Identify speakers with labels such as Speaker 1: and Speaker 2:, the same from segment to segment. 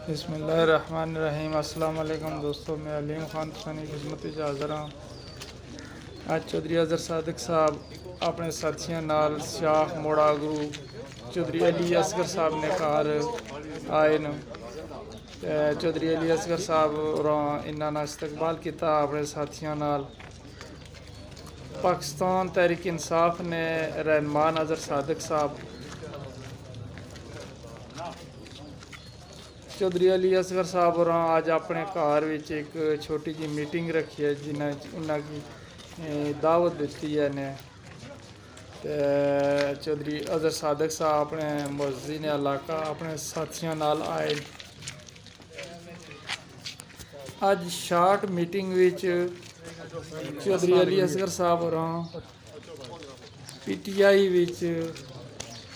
Speaker 1: बसमीम अल्लाम दोस्तों, मैं अलीम ख़ान खानी खिदमत हाज़र हाँ। अज चौधरी अजहर सादक साहब अपने साथियों नाल शाह मोड़ा गुरु चौधरी अली असगर साहब ने घर आए न। चौधरी अली असगर साहब और इन्होंने इस्तकबाल किया अपने साथियों नाल। पाकिस्तान तहरीक इंसाफ ने रहनमान अजहर सादक साहब ਚੌਧਰੀ ਅਲੀ ਅਸਗਰ ਸਾਹਿਬ ਹੋਰਾਂ ਅੱਜ ਆਪਣੇ ਘਰ ਵਿੱਚ ਇੱਕ ਛੋਟੀ ਜਿਹੀ ਮੀਟਿੰਗ ਰੱਖੀ ਹੈ, ਜਿਨ੍ਹਾਂ 'ਚ ਉਹਨਾਂ ਦੀ ਦਾਵਤ ਦਿੱਤੀ ਹੈ ਨੇ ਤੇ ਚੌਧਰੀ ਅਜ਼ਰ ਸਾਦਕ ਸਾਹਿਬ ਆਪਣੇ ਮਸਜਿਦ ਨੇ ਇਲਾਕਾ ਆਪਣੇ ਸਾਥੀਆਂ ਨਾਲ ਆਏ। ਅੱਜ ਸ਼ਾਰਟ ਮੀਟਿੰਗ ਵਿੱਚ ਚੌਧਰੀ ਅਲੀ ਅਸਗਰ ਸਾਹਿਬ ਹੋਰਾਂ ਪੀਟੀਆਈ ਵਿੱਚ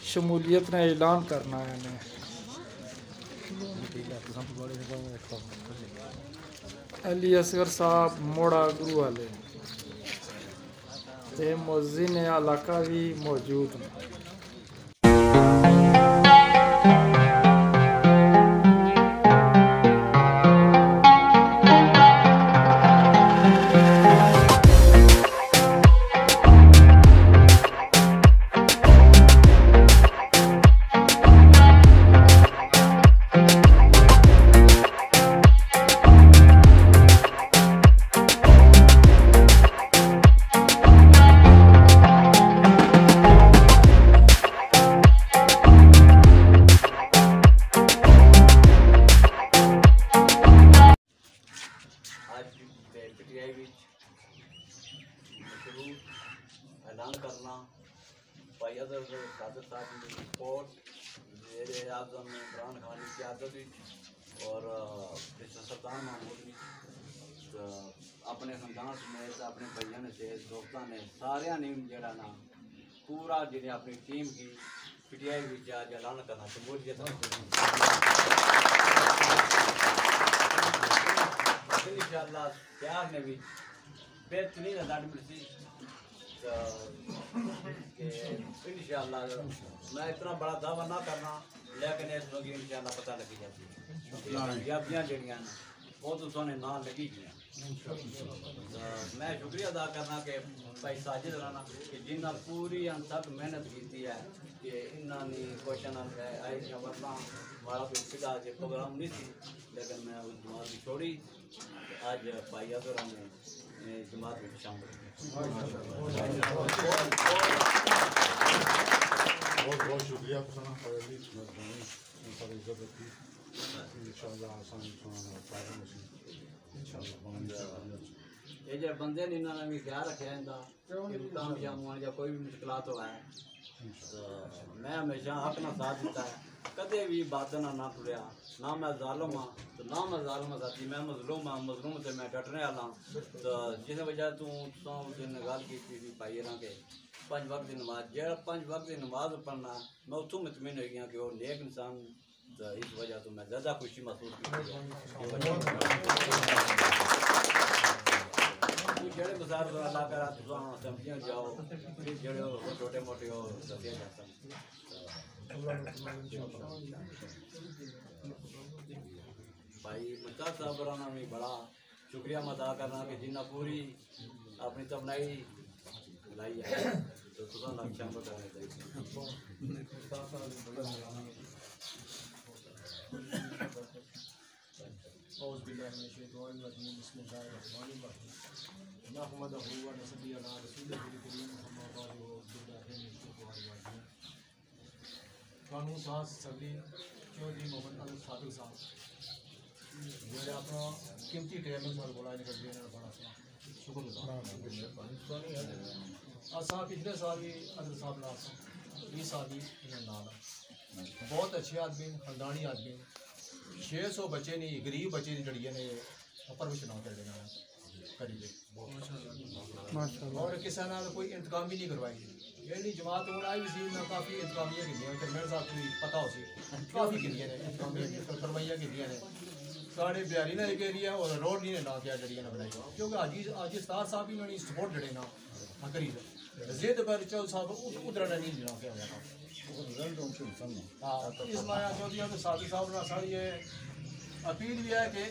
Speaker 1: ਸ਼ਮੂਲੀਅਤ ਦਾ ਐਲਾਨ ਕਰਨਾ ਹੈ ਨੇ अली असगर साहब मोड़ा गुरु वाले।
Speaker 2: ते मोजी ने इलाका भी मौजूद ऐलान करना। भाई अदर सादर साहब की रिपोर्ट मेरे आज़म इमरान खान की क्यादत और सरदार महमूद की तो, अपने खानदान समेत अपने भैया ने दोस्तों ने सारे ने जरा ना, पूरा जिन्हें अपनी टीम की पी टी आई अज ऐलान करना जमहूरियत इन शाला प्यार ने भी बेहतरीन अदालत मिली तो इंशाल्लाह मैं इतना बड़ा दावा ना करना लेकिन इस लोग इंशाल्लाह पता लगी जाती कामयाबियाँ जड़ियाँ वो तो सोने ना लगी गई मैं शुक्रिया अदा करना कि भाई साजिद राना कि जिन्ना पूरी अंत तक मेहनत की है कि इन्होंने क्वेश्चन आई वरना हमारा कोई सीधा प्रोग्राम नहीं थी लेकिन मैं उस जमात छोड़ी। आज भाई अजरा ने जमात में शामिल
Speaker 3: बहुत बहुत शुक्रिया आपका फरली मेहरबानी पर इज्जत रखी इंशाल्लाह आसान सुनाना फायदा मशीन इंशाल्लाह
Speaker 2: ਇਹ ਜਿਹੜੇ ਬੰਦੇ ਨੇ ਇਹਨਾਂ ਨੇ ਵੀ ਖਿਆਲ ਰੱਖਿਆ ਇਹਦਾ ਕਿ ਕਾਮਯਾਬ ਹੋਣ ਜਾਂ ਕੋਈ ਵੀ ਮੁਸ਼ਕਲਾਤ ਹੋਵੇ ਤਾਂ ਮੈਂ ਹਮੇਸ਼ਾ ਹੱਕ ਨਾਲ ਸਾਥ ਦਿੱਤਾ ਹੈ कदे भी बात ना तुरया ना मैं जालम हाँ तो ना मैं जालम हाँ साथी मैं मजलूम हाँ मजलूम से मैं डटने वाला हाँ। तो जिस वजह तू तो दिन गल की थी भाई ना के, पाँच वक्त की नमाज़ जरा पाँच वक्त की नमाज़ पढ़ना मैं उतु मुतमिन हो गया कि वो नेक इंसान तो इस वजह तो मैं ज़्यादा खुशी महसूस की जेड़े गुजार करा तुम असम्बलियाँ जाओ, फिर जेड़े छोटे मोटे हो सत्या भाई मुल्ता साहब और भी, बड़ा शुक्रिया अदा करना कि जिन्ना पूरी अपनी तबनाई लाई है। तो तुसा
Speaker 4: लाख शाम बताने चाहिए કાનૂન સાહ સગી ચૌધરી મોહમ્મદ અલ સાદિક સાહ જેને આપણો કિંમતી ટાઈમે સર બોલાવીને કરી દેને બड़ा સાહ शुक्र पिछले हाँ, तो साल भी अदर साहब ना इस साल भी नाल बहुत अच्छे आदमी खानदानी आदमी। छे सौ बच्चे ने गरीब बच्चे ने जड़िए ने अपर विच ना करी और किसी कोई इंतकाम भी नहीं करवाई। ਨਹੀਂ ਗਰੀਬ ਬੱਚੇ ਦੀ ਜੜੀਆਂ ਨੇ ਪਰਵਿਸ਼ ਨਾ ਕਰਦੇ ਨਾਲ ਕਰੀਏ
Speaker 1: ਮਾਸ਼ਾਅੱਲਾ
Speaker 4: ਔਰ ਕਿਸੇ ਨਾਲ ਕੋਈ ਇੰਤਕਾਮ ਵੀ ਨਹੀਂ ਕਰਵਾਈ ਜਿਹੜੀ ਜਮਾਤ ਹੁਣ ਆਈ ਸੀ ਨਾ ਕਾਫੀ ਇੰਤਕਾਮੀਆਂ ਕੀਤੀਆਂ ਤੇ ਮੇਰੇ ਸਾਥ ਵੀ ਪਤਾ ਹੋ ਸੀ ਕਾਫੀ ਕੀਤੀਆਂ ਨੇ ਇੰਤਕਾਮੀਆਂ ਫਰਮਾਈਆਂ ਕੀਤੀਆਂ ਨੇ ਸਾਡੇ ਬਿਆਰੀ ਨਾਲ ਇੱਕ ਏਰੀਆ ਔਰ ਰੋਡ ਨਹੀਂ ਨੇ ਨਾ ਕਿਆ ਜੜੀਆਂ ਨਾ ਬਣਾਈ ਕਿਉਂਕਿ ਅੱਜ ਅੱਜ ਸਤਾਰ ਸਾਹਿਬ ਹੀ ਨਹੀਂ ਸਪੋਰਟ ਜੜੇ ਨਾ ਹਕਰੀ ਜ਼ਿੱਦ ਪਰ ਚੌ ਸਾਹਿਬ ਉਧਰ ਨਹੀਂ ਜਣਾ ਕਿਆ ਹੋਇਆ हाँ इस माया चौधरी के साथी साहब ने सारी ये ਅਪੀਲ ਵੀ ਹੈ ਕਿ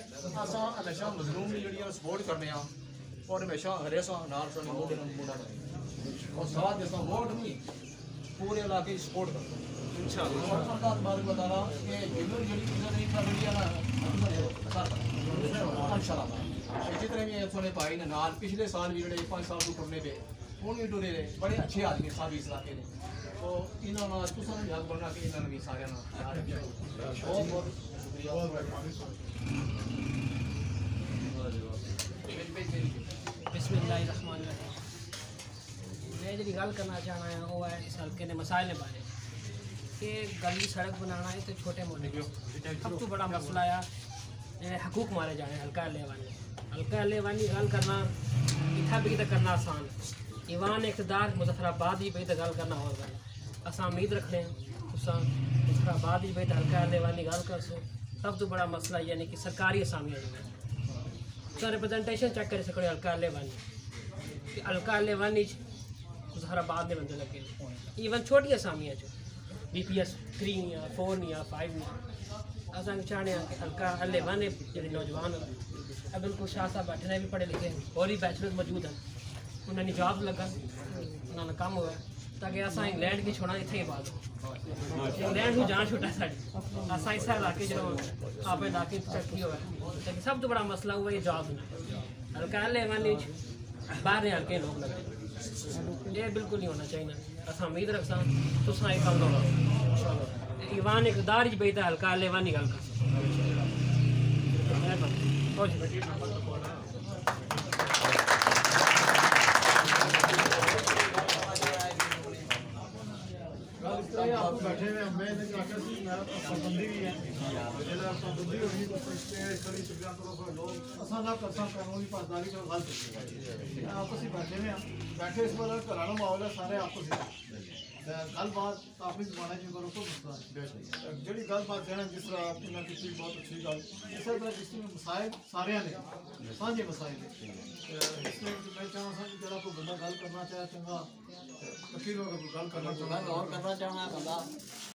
Speaker 4: ਅਸਾਂ ਹਮੇਸ਼ਾ ਮਜ਼ਲੂਮ ਦੀ ਜਿਹੜੀ ਸਪੋਰਟ ਕਰਨੇ ਆ ਔਰ ਹਮੇਸ਼ਾ ਹਰੇਸਾ ਨਾਲ ਸਾਨੂੰ ਮੋਢੇ ਨਾਲ ਮੋਢਾ ਲਾਉਂਦੇ ਔਰ ਸਾਥ ਦੇ ਸਾਥ ਵੋਟ ਨਹੀਂ ਪੂਰੇ साथ देता हूँ वोट पूरे इलाके सपोर्ट करता अच्छा। हूँ पिछले साल भी जो पाँच साल को पे उन्हें टुरे बड़े अच्छे आदमी सब इस इलाके ने। तो इन्होंने याद करना कि सारे बहुत
Speaker 5: बहुत शुक्रिया। बिस्मिल्लाह आज निकाल करना चाहना रहा हुआ है इस हल्के ने मसाइल बारे कि गली सड़क बनाना है तो छोटे मोटे। सब तो बड़ा मसला आया हकूक मारे जाने हल्का लेवानी हल्का लेवानी गल करना इतना भी तो करना आसान। ईवान इकतदार मुजफ्फराबाद ही भी गल करना और गल अस उम्मीद रखने उस मुजफ्फराबाद ही भी हल्का लेवानी गल कर सो सब तो बड़ा मसला यानी कि सरकारी असामिया रिप्रजेंटेशन चेक कर सको हल्का लेवानी हल्का लेवानी सारा बाद में बंदे लगे ईवन छोटी असामियाँ जो। बी पी एस थ्री या फोर या फाइव असां चाहिया कि हल्का हल्ले बहने जो नौजवान हम्म। अब बिल्कुल शाह साहब बैठे भी पढ़े लिखे और भी बैचलर मौजूद हैं। उन्होंने जॉब लगा। उन्होंने कम हो ताकि इंग्लैंड भी छोड़ा इतने ही बात इंग्लैंड को जान छोटा इस इलाके जो आप इलाके सब तो बड़ा मसला हुआ ये जॉब हल्का हल्ले वाने बाहर हल्के लोग लगे ये बिल्कुल नहीं होना चाहिए। अस उम्मीद रखता
Speaker 3: तुसा एक कम करो। ईवान इकदार जी बई तो हल्का लेवानी गल कर। जेला पाबंदी होगी तो इसके कड़ी चुकिया करो फिर लोग असा ना करसा कानूनी पासदारी का गलत है आपस में बैठे हुए हैं बैठे इस बार घराना माहौल है सारे आपस में ਗੱਲਬਾਤ ਕਾਫੀ ਜ਼ਮਾਨੇ ਚ ਕਰੋ ਤੋਂ ਮਸਲਾ ਜਿਹੜੀ ਗੱਲਬਾਤ ਕਹਿਣਾ ਜਿਸ ਤਰ੍ਹਾਂ ਇਹਨਾਂ ਕੀਤੀ ਬਹੁਤ ਅੱਛੀ ਗੱਲ ਇਸੇ ਤਰ੍ਹਾਂ ਜਿਸ ਨੂੰ ਮਸਾਇਲ ਸਾਰਿਆਂ ਨੇ ਸਾਂਝੇ ਮਸਾਇਲ ਨੇ ਇਸ ਵਿੱਚ ਮੈਂ ਚਾਹਾਂ ਸਾਂ ਕਿ ਜਿਹੜਾ ਕੋਈ ਬੰਦਾ ਗੱਲ ਕਰਨਾ ਚਾਹੇ ਚੰਗਾ ਵਕੀਲ ਹੋਗਾ ਕੋਈ ਗੱਲ ਕਰਨਾ ਚਾਹੁੰਦਾ
Speaker 2: और करना चाहना बंदा